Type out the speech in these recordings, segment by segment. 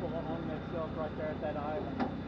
purple on that right there at that island.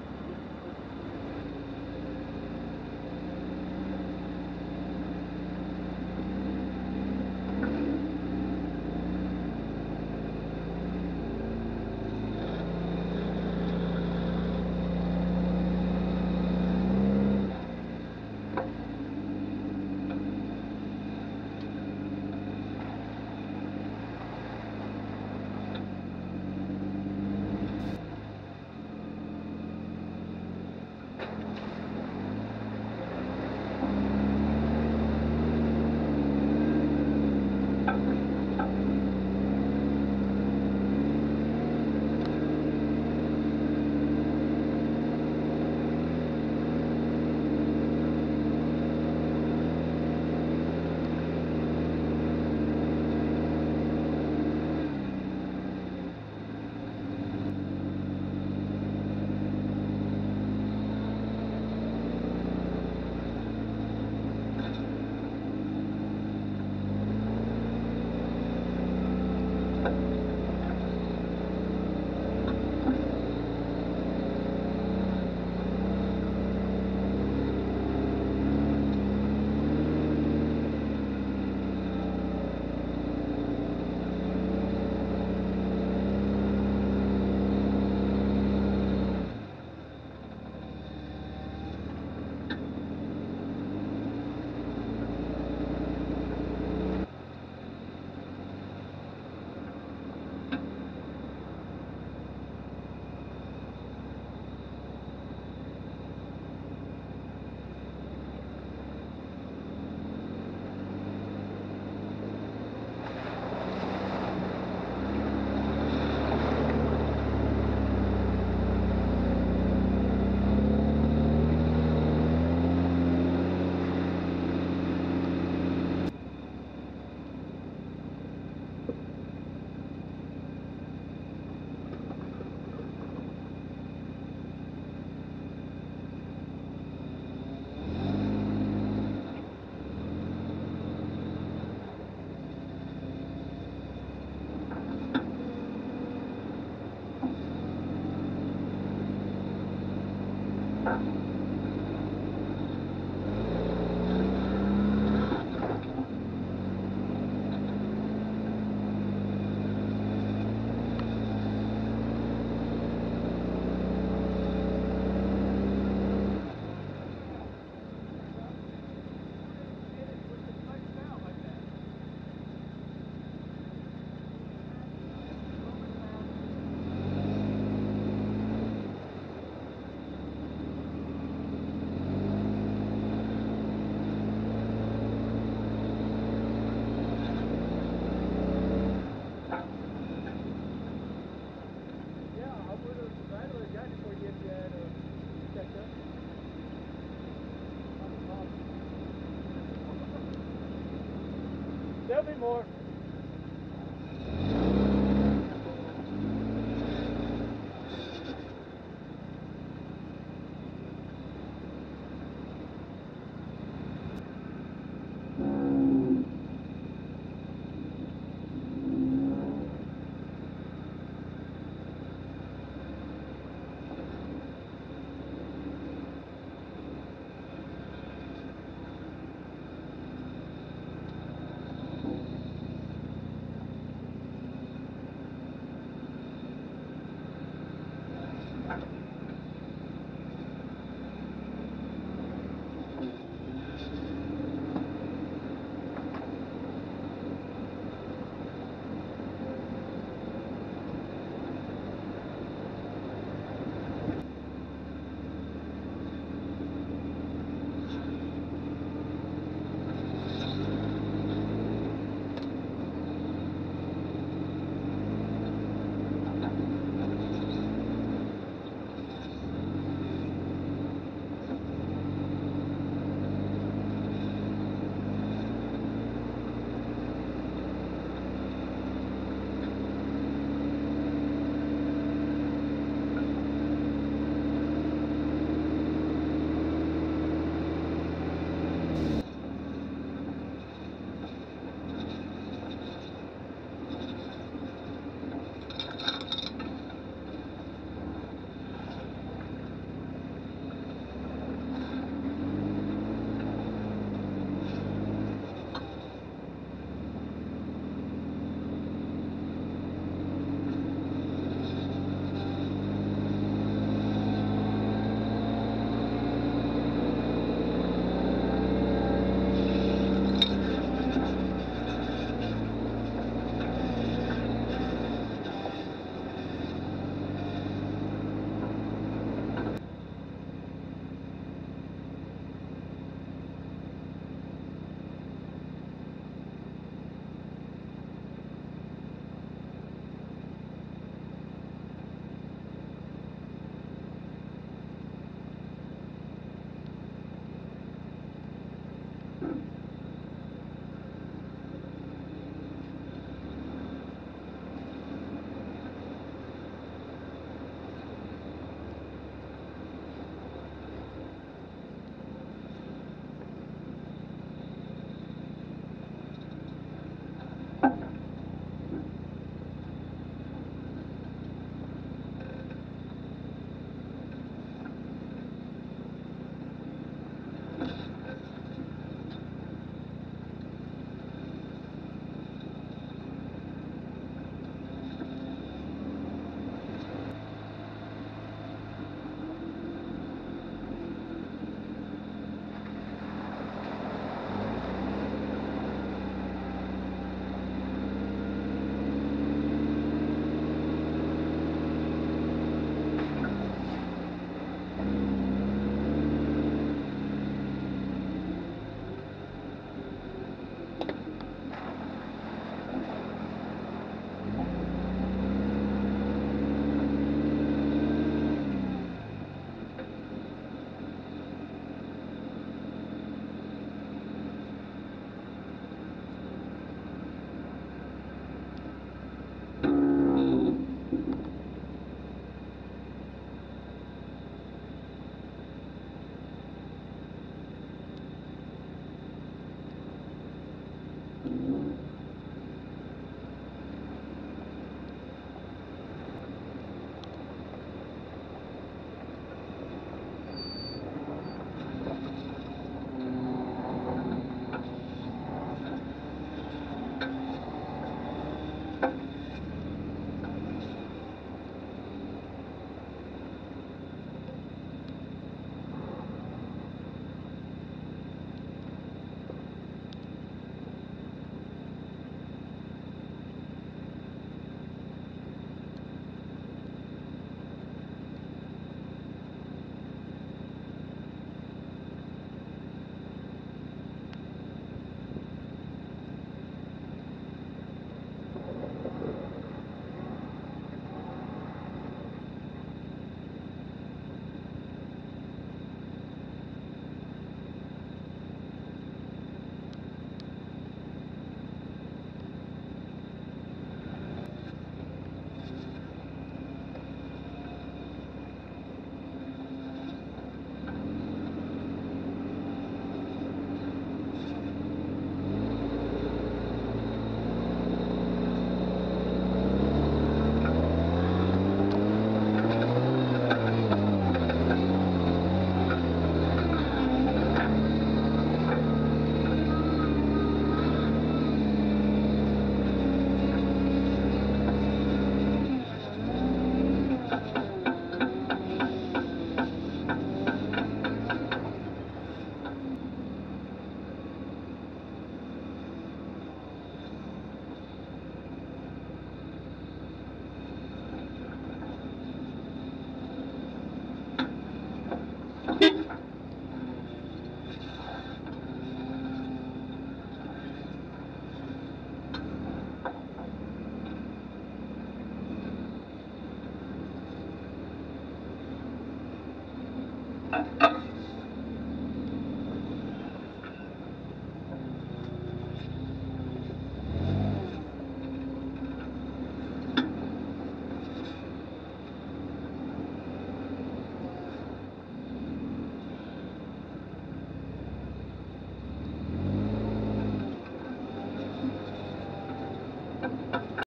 thank